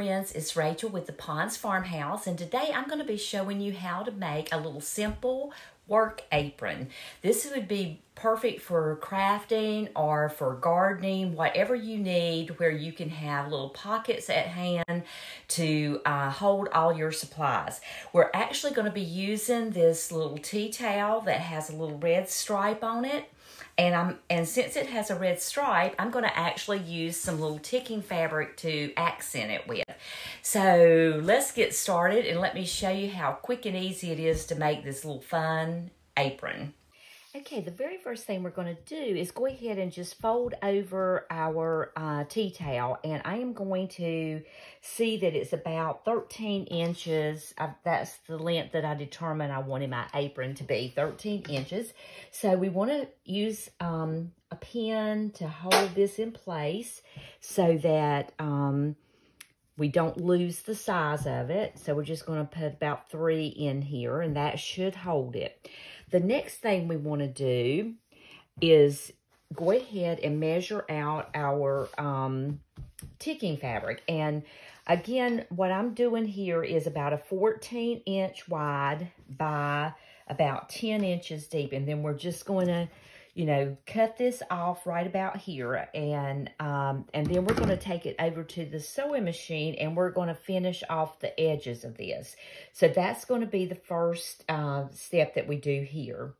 friends, it's Rachel with the Ponds Farmhouse and today I'm going to be showing you how to make a little simple work apron. This would be perfect for crafting or for gardening, whatever you need where you can have little pockets at hand to uh, hold all your supplies. We're actually going to be using this little tea towel that has a little red stripe on it and I'm and since it has a red stripe, I'm going to actually use some little ticking fabric to accent it with. So let's get started and let me show you how quick and easy it is to make this little fun apron. Okay, the very first thing we're going to do is go ahead and just fold over our uh, tea towel. And I am going to see that it's about 13 inches. Uh, that's the length that I determined I wanted my apron to be, 13 inches. So we want to use um, a pin to hold this in place so that um, we don't lose the size of it. So we're just going to put about three in here, and that should hold it. The next thing we want to do is go ahead and measure out our um, ticking fabric. And again, what I'm doing here is about a 14 inch wide by about 10 inches deep. And then we're just going to, you know, cut this off right about here. And, um, and then we're going to take it over to the sewing machine and we're going to finish off the edges of this. So that's going to be the first uh, step that we do here.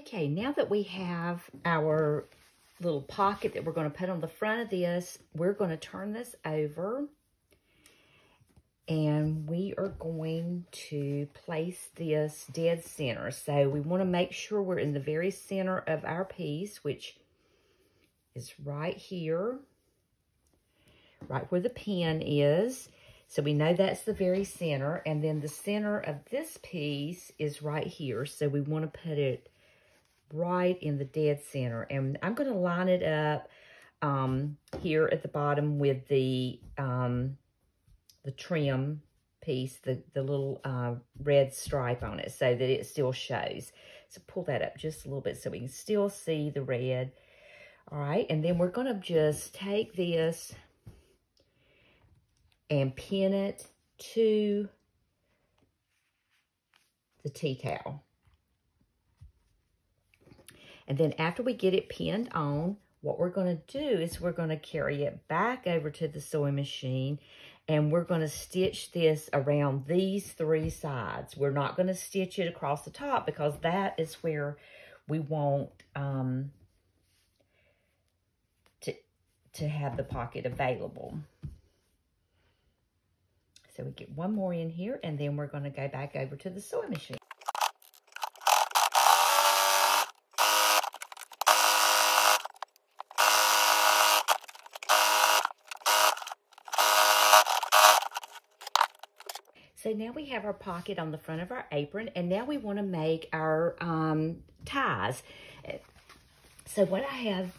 Okay, now that we have our little pocket that we're going to put on the front of this, we're going to turn this over and we are going to place this dead center. So we want to make sure we're in the very center of our piece, which is right here, right where the pin is. So we know that's the very center. And then the center of this piece is right here. So we want to put it right in the dead center. And I'm going to line it up um, here at the bottom with the um, the trim piece, the, the little uh, red stripe on it so that it still shows. So pull that up just a little bit so we can still see the red. All right, and then we're going to just take this and pin it to the tea towel. And then after we get it pinned on, what we're going to do is we're going to carry it back over to the sewing machine and we're going to stitch this around these three sides. We're not going to stitch it across the top because that is where we want um, to, to have the pocket available. So we get one more in here and then we're going to go back over to the sewing machine. So now we have our pocket on the front of our apron, and now we want to make our um, ties. So what I have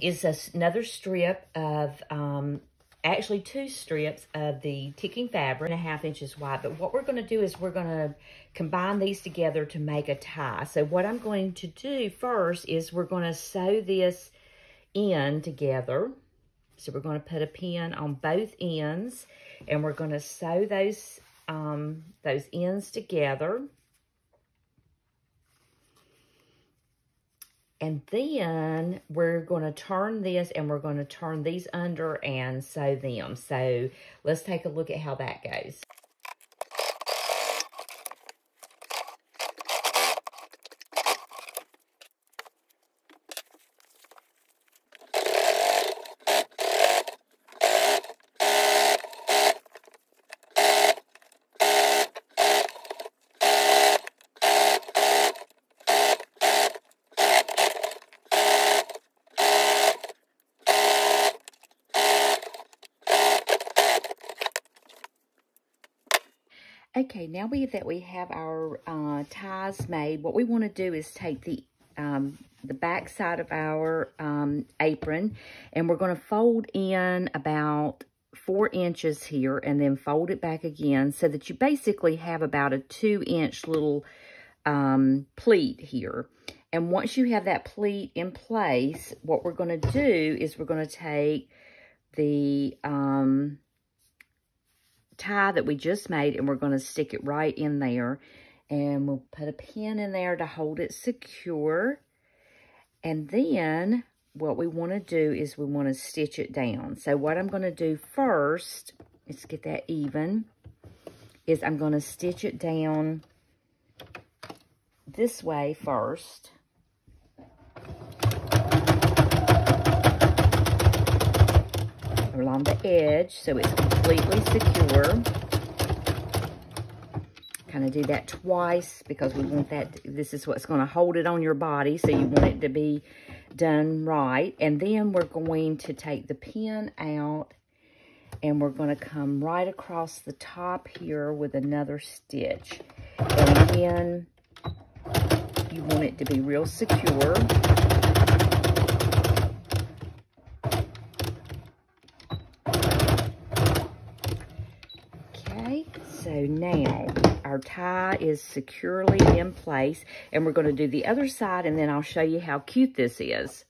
is a, another strip of, um, actually two strips of the ticking fabric, and a half inches wide. But what we're going to do is we're going to combine these together to make a tie. So what I'm going to do first is we're going to sew this in together. So we're going to put a pin on both ends, and we're going to sew those um, those ends together. And then we're going to turn this and we're going to turn these under and sew them. So let's take a look at how that goes. Okay, now we that we have our uh, ties made, what we want to do is take the um, the back side of our um, apron and we're going to fold in about four inches here and then fold it back again so that you basically have about a two inch little um, pleat here. And once you have that pleat in place, what we're going to do is we're going to take the um, tie that we just made and we're going to stick it right in there. And we'll put a pin in there to hold it secure. And then what we want to do is we want to stitch it down. So what I'm going to do first, let's get that even, is I'm going to stitch it down this way first. Along the edge so it's completely secure kind of do that twice because we want that, this is what's going to hold it on your body. So you want it to be done right. And then we're going to take the pin out and we're going to come right across the top here with another stitch. And then you want it to be real secure. Okay, so now our tie is securely in place. And we're going to do the other side, and then I'll show you how cute this is.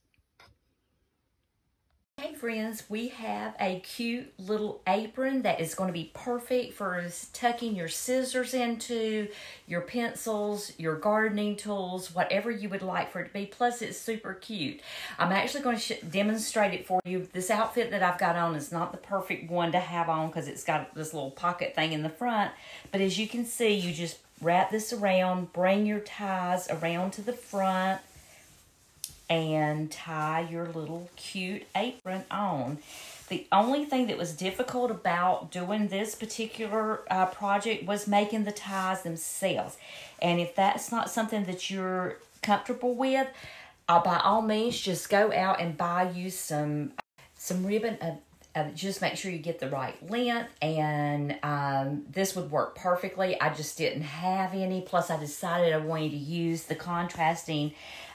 Hey friends, we have a cute little apron that is going to be perfect for tucking your scissors into, your pencils, your gardening tools, whatever you would like for it to be. Plus, it's super cute. I'm actually going to demonstrate it for you. This outfit that I've got on is not the perfect one to have on because it's got this little pocket thing in the front. But as you can see, you just wrap this around, bring your ties around to the front, and tie your little cute apron on. The only thing that was difficult about doing this particular uh, project was making the ties themselves. And if that's not something that you're comfortable with, uh, by all means, just go out and buy you some some ribbon. Uh, just make sure you get the right length and um, this would work perfectly. I just didn't have any. Plus, I decided I wanted to use the contrasting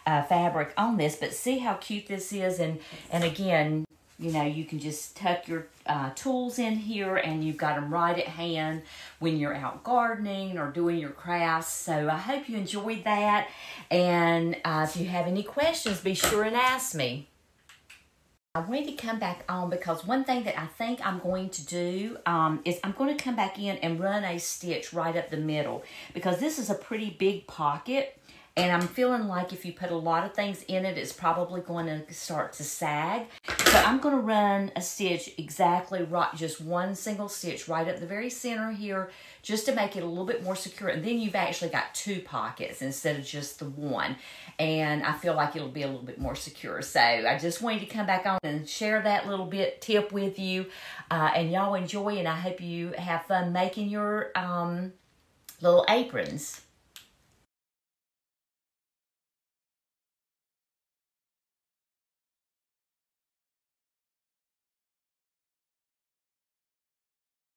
uh, fabric on this, but see how cute this is. And, and again, you know, you can just tuck your uh, tools in here and you've got them right at hand when you're out gardening or doing your crafts. So I hope you enjoyed that. And uh, if you have any questions, be sure and ask me. I wanted to come back on because one thing that I think I'm going to do um, is I'm going to come back in and run a stitch right up the middle because this is a pretty big pocket and I'm feeling like if you put a lot of things in it, it's probably going to start to sag. So I'm going to run a stitch exactly right, just one single stitch right up the very center here, just to make it a little bit more secure. And then you've actually got two pockets instead of just the one. And I feel like it'll be a little bit more secure. So I just wanted to come back on and share that little bit tip with you. Uh, and y'all enjoy, and I hope you have fun making your um, little aprons.